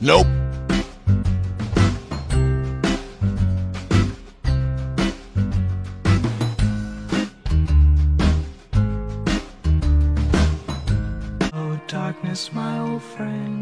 Nope. Oh, darkness, my old friend.